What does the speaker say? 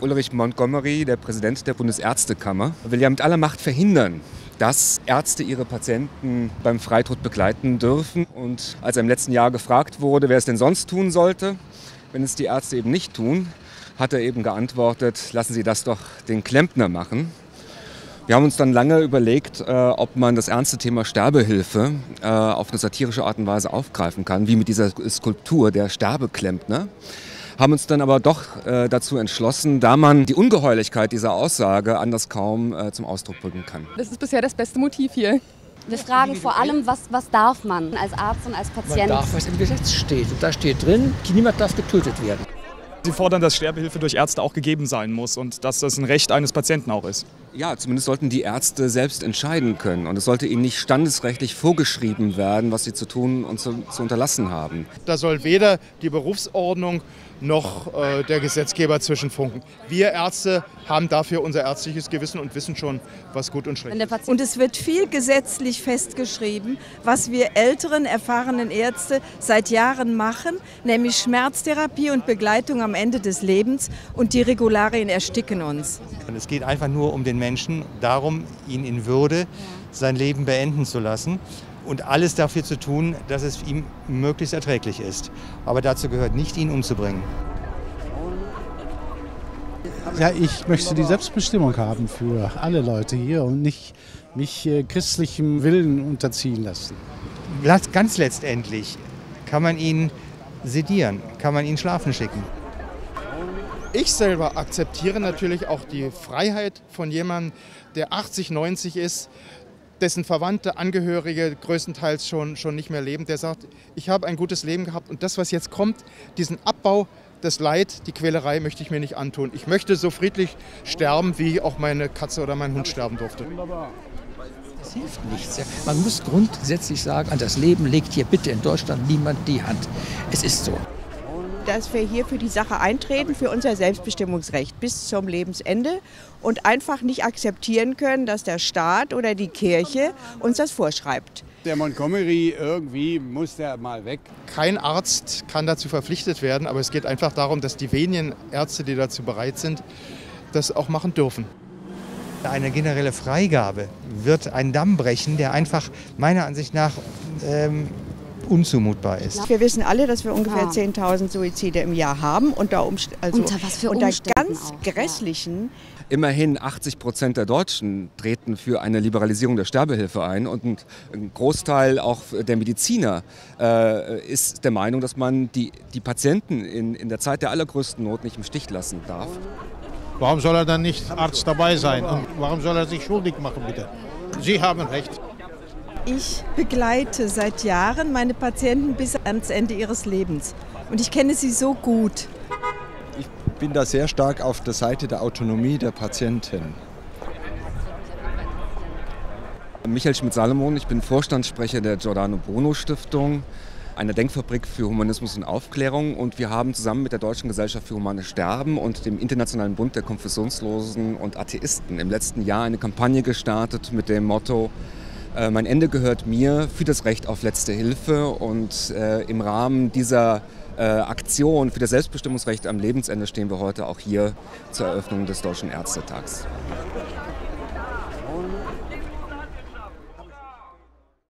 Ulrich Montgomery, der Präsident der Bundesärztekammer, will ja mit aller Macht verhindern, dass Ärzte ihre Patienten beim Freitod begleiten dürfen. Und als er im letzten Jahr gefragt wurde, wer es denn sonst tun sollte, wenn es die Ärzte eben nicht tun, hat er eben geantwortet, lassen Sie das doch den Klempner machen. Wir haben uns dann lange überlegt, äh, ob man das ernste Thema Sterbehilfe äh, auf eine satirische Art und Weise aufgreifen kann, wie mit dieser Skulptur der Sterbeklempner haben uns dann aber doch äh, dazu entschlossen, da man die Ungeheuerlichkeit dieser Aussage anders kaum äh, zum Ausdruck bringen kann. Das ist bisher das beste Motiv hier. Wir fragen vor allem, was, was darf man als Arzt und als Patient? Man darf, was im Gesetz steht. Und da steht drin, niemand darf getötet werden. Sie fordern, dass Sterbehilfe durch Ärzte auch gegeben sein muss und dass das ein Recht eines Patienten auch ist. Ja, zumindest sollten die Ärzte selbst entscheiden können. Und es sollte ihnen nicht standesrechtlich vorgeschrieben werden, was sie zu tun und zu, zu unterlassen haben. Da soll weder die Berufsordnung noch äh, der Gesetzgeber zwischenfunken. Wir Ärzte haben dafür unser ärztliches Gewissen und wissen schon, was gut und schlecht ist. Und es wird viel gesetzlich festgeschrieben, was wir älteren, erfahrenen Ärzte seit Jahren machen, nämlich Schmerztherapie und Begleitung am Ende des Lebens. Und die Regularien ersticken uns. Und es geht einfach nur um den Menschen, darum, ihn in Würde sein Leben beenden zu lassen und alles dafür zu tun, dass es ihm möglichst erträglich ist. Aber dazu gehört nicht, ihn umzubringen. Ja, ich möchte die Selbstbestimmung haben für alle Leute hier und nicht mich äh, christlichem Willen unterziehen lassen. Ganz letztendlich kann man ihn sedieren, kann man ihn schlafen schicken. Ich selber akzeptiere natürlich auch die Freiheit von jemandem, der 80, 90 ist, dessen Verwandte, Angehörige größtenteils schon, schon nicht mehr leben, der sagt, ich habe ein gutes Leben gehabt und das, was jetzt kommt, diesen Abbau, das Leid, die Quälerei möchte ich mir nicht antun. Ich möchte so friedlich sterben, wie auch meine Katze oder mein Hund sterben durfte. Das hilft nichts. Man muss grundsätzlich sagen, an das Leben legt hier bitte in Deutschland niemand die Hand. Es ist so dass wir hier für die Sache eintreten, für unser Selbstbestimmungsrecht bis zum Lebensende und einfach nicht akzeptieren können, dass der Staat oder die Kirche uns das vorschreibt. Der Montgomery, irgendwie muss der mal weg. Kein Arzt kann dazu verpflichtet werden, aber es geht einfach darum, dass die wenigen Ärzte, die dazu bereit sind, das auch machen dürfen. Eine generelle Freigabe wird einen Damm brechen, der einfach meiner Ansicht nach ähm, unzumutbar ist. Wir wissen alle, dass wir ungefähr ja. 10.000 Suizide im Jahr haben. Unter, Umst also unter was für unter ganz auch. grässlichen. Immerhin 80 Prozent der Deutschen treten für eine Liberalisierung der Sterbehilfe ein und ein Großteil auch der Mediziner äh, ist der Meinung, dass man die, die Patienten in, in der Zeit der allergrößten Not nicht im Stich lassen darf. Warum soll er dann nicht Arzt dabei sein? Und warum soll er sich schuldig machen, bitte? Sie haben recht. Ich begleite seit Jahren meine Patienten bis ans Ende ihres Lebens. Und ich kenne sie so gut. Ich bin da sehr stark auf der Seite der Autonomie der Patientin. Michael Schmidt-Salomon, ich bin Vorstandssprecher der Giordano Bruno Stiftung, einer Denkfabrik für Humanismus und Aufklärung. Und wir haben zusammen mit der Deutschen Gesellschaft für Humane Sterben und dem Internationalen Bund der Konfessionslosen und Atheisten im letzten Jahr eine Kampagne gestartet mit dem Motto äh, Mein Ende gehört mir für das Recht auf letzte Hilfe und äh, im Rahmen dieser äh, Aktion für das Selbstbestimmungsrecht am Lebensende stehen wir heute auch hier zur Eröffnung des Deutschen Ärztetags.